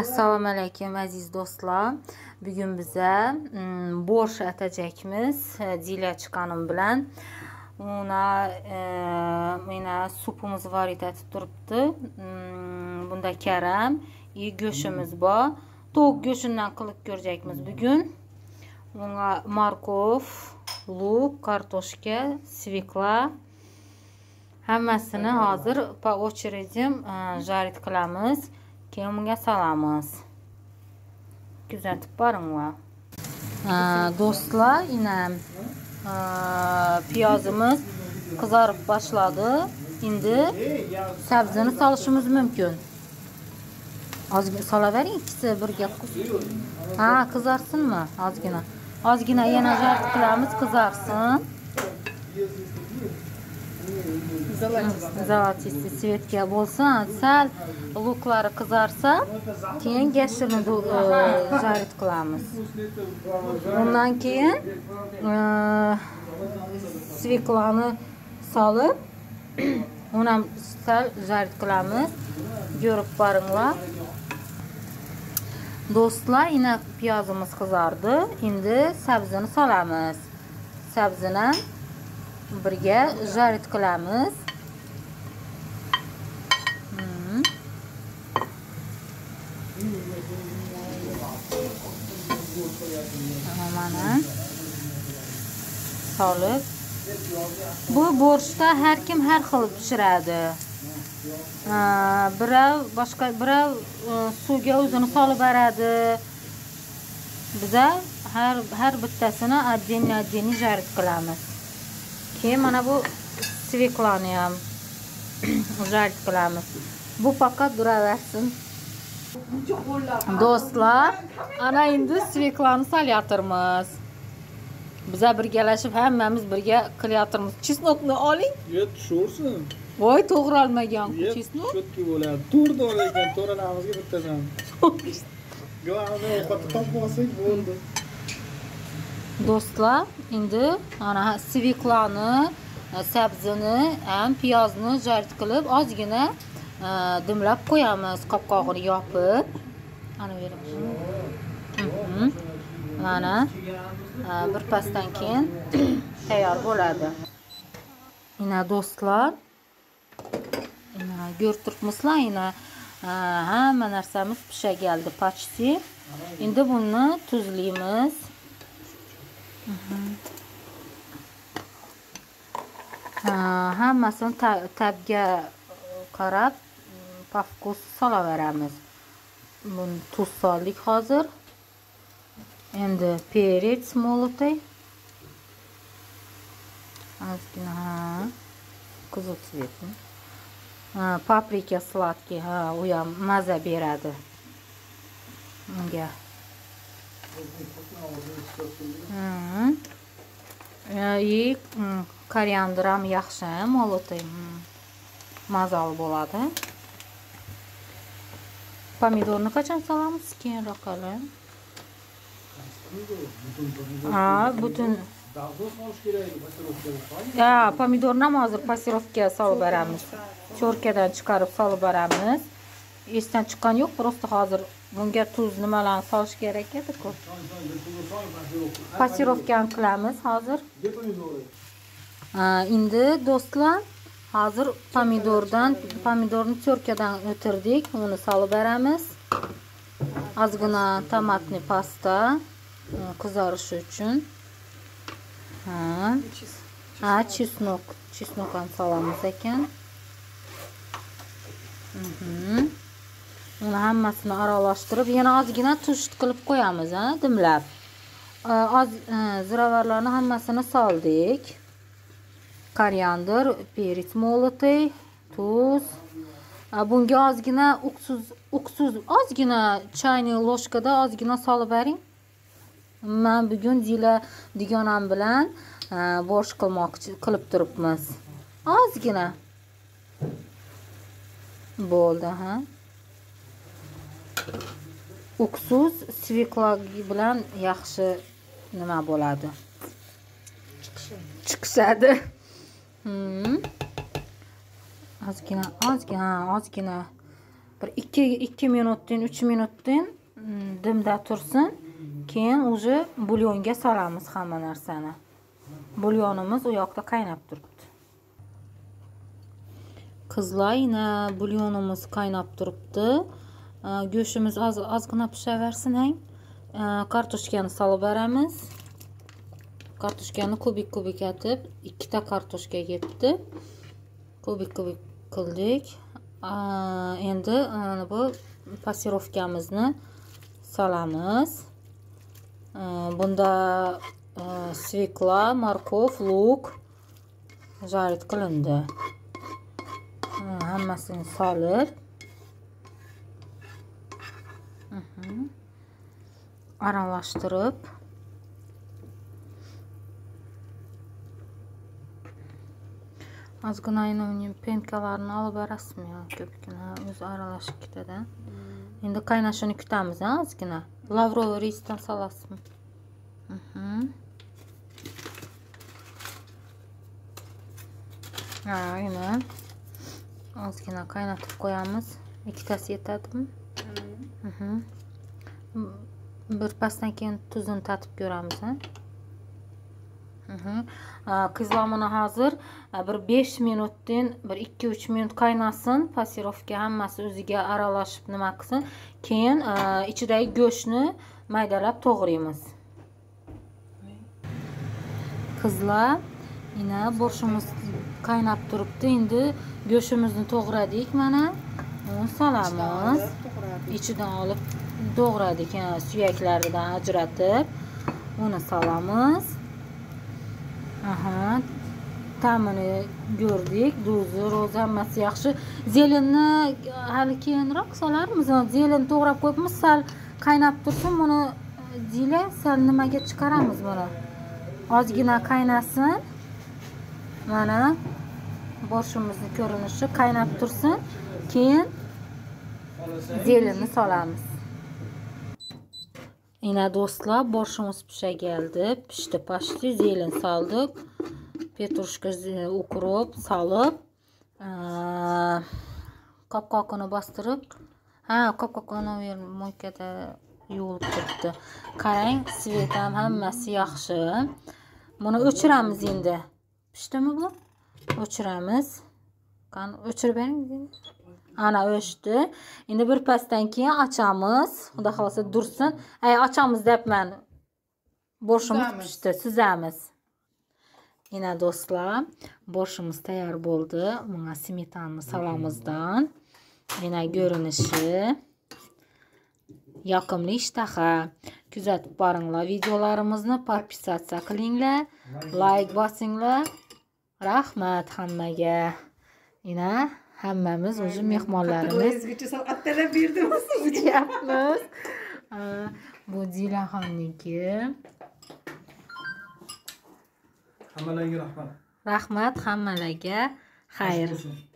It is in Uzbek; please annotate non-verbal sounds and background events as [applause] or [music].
assalomu alaykum aziz do'stlar. Bugun biza mm, borsh atacakmiz zilya chiqqanim bilan una mana supimiz varit etib turibdi. Mm, bunda karam и go'shtimiz bor. Tovuq go'shtidan qilib ko'rjakmiz bugun. Bunga morkov luk kartoshka svikla hammasini hozir по очереди жарить qilamiz keyin bunga solamiz kuzatib boringlar do'stlar ah, inam e ah, piyozimiz qizarib boshladi endi sabzini solishimiz mumkin ozgina solavering ikkisi birga ha qizarsinmi ozgina ozgina yana jarib qilamiz qizarsin золотистый. Цветga bo'lsin sal luklari qizarsa keyin gashini жарить qilamiz undan keyin sviklani solib uni ham sal жарить qilamiz ko'rib boringlar do'stlar yana piyozimiz qizardi endi sabzini solamiz sabzini birga жарить qilamiz. Mana solib. Bu borshda har kim har xil pishiradi. Birov boshqa birov e, suvga o'zini solib beradi biza har har bittasini отдельно отдельно жарить qilamiz. Keyin mana bu sveklani ham жарить qilamiz bu faqat duraversin do'stlar ana endi sveklani solyatirmiz biza birgalashib hammamiz birga qilayotirmiz chesnokni oling yo tushaversin voy to'g'ri olmagan chesnok cho'tki bo'ladi to'rni olar ekan to'ralamizga bittadan главное ovqatni topib olsak bo'ldi do'stlar endi ana sveklani e, sabzini ham piyozni жарить qilib ozgina e, dimlab qo'yamiz qopqog'ini yopib. Ana mhm. mana e, birpasdan keyin [clears throat] tayyor bo'ladi. Mana do'stlar ko'rib turibmizlar mana hamma narsamiz pisha keldi почти endi buni tuzlaymiz. Hammasini tabga qarab по вкусу solaveramiz. Buni tuz soldik hozir. Endi перец молотый ozgina ha qizil цветni paprika сладкий ha u ham maza beradi. Unga и koriandr ham yaxshi молотый mazali bo'ladi pomidorni qachon solamiz keyinroq qilib ha butun ha pomidorni ham hozir pastirovka solib beramiz cho'rkadan chiqarib solib beramiz esdan chiqqani yo'q просто hozir bunga tuz nimalarni solish kerak ediku pastirovkani qilamiz hozir. Endi do'stlar hozir pomidordan pomidorni cho'rkadan o'tirdik uni solib beramiz. Ozgina tomatniy pasta qizarishi uchun. Ha. Ha chesnok chesnok ham solamiz ekan. Mhm. Uni hammasini aralashtirib yana ozgina tust qilib qo'yamiz dimlab. Oz e, ziravorlarni hammasini soldik. Koriander перец молотый tuz. Bunga ozgina uksus uksus ozgina chayniy ложкада ozgina solib bering. Man bugun dila dugonam bilan e, borsh qilmoqchi qilib turibmiz. Ozgina. Bo'ldi ha. Uksus svikla bilan yaxshi nima bo'ladi? Chiqishadi. Hmm. Ozgina ozgina ozgina. Bir ikki ikki minutdan uch minutdan hmm, dimda tursin. Keyin уже bulyonga solamiz hamma narsani. Bulyonimiz u yoqda qaynab turibdi. Qizlar yana bulyonimiz qaynab turibdi. Go'shtimiz oz ozgina pishaversin hang kartoshkani solib beramiz kartoshkani kubik kubik etib ikkita kartoshka ketdi kubik kubik qildik endi bu passirovkamizni solamiz bunda svikla morkov luk jarit qilindi hammasini solib Mhm. aralashtirib ozgina uni penkalarini olib berasizmi yo ko'pgina o'zi aralashib ketadi endi qaynashini kutamiz a ozgina lavrovый risdan solasizmi Mhm. ha aynan ozgina qaynatib qo'yamiz ikkitasi yetadimi Mhm. bir pasdan keyin tuzini tatib ko'ramiz Mhm. Qizlar mana hozir bir besh minutdan bir ikki uch minut qaynasin. Passirovka hammasi o'ziga aralashib nima qilsin. Keyin ichidagi go'shtni maydalab to'g'raymiz. Qizlar yana borshimiz qaynab turibdi. Endi go'shtimizni to'g'radik mana. Uni solamiz. Ichidan olib to'g'radik ha, suyaklaridan ajratib uni solamiz. Aha ta'mini ko'rdik. Do'zi ro'za hammasi yaxshi. Zelinni e, hali keyinroq solarmiz. Zelin to'g'rab qo'yibmiz sal qaynab tursin. Buni e, zila sal nimaga chiqaramiz buni? Ozgina qaynasin. Mana boshimizni ko'rinishi qaynab tursin. Keyin zelinni solamiz. Yine do'stlar borşumuz pişe geldi. pishdi paşti zelin soldik petrushka salıp. solib qopqog'ini bastırıp. ha qopqoq moykada yuvilib turibdi qarang svet ham hammasi yaxshi buni o'chiramiz endi pishdimi bu? O'chiramiz qani o'chirib bering ana o'chdi. Endi bir pasdan keyin ochamiz. Xudo xohlasa dursin. Ay ochamiz deyapman Suzamiz. pishdi suzamiz. Yana do'stlar boshimiz tayyor bo'ldi. Bunga smetanani solamizdan yana ko'rinishi. Yoqimli ishtaha. Kuzatib boringlar videolarimizni. Подписаться qilinglar. Layk bosinglar. Rahmat hammaga. Yana hammamiz уже mehmonlarimiz. O'zgacha berdimiz ichayapmiz [laughs] Aa, bu zilaxonniki hammalarga rahmat. Rahmat hammalarga. Xayr. Bo'lsin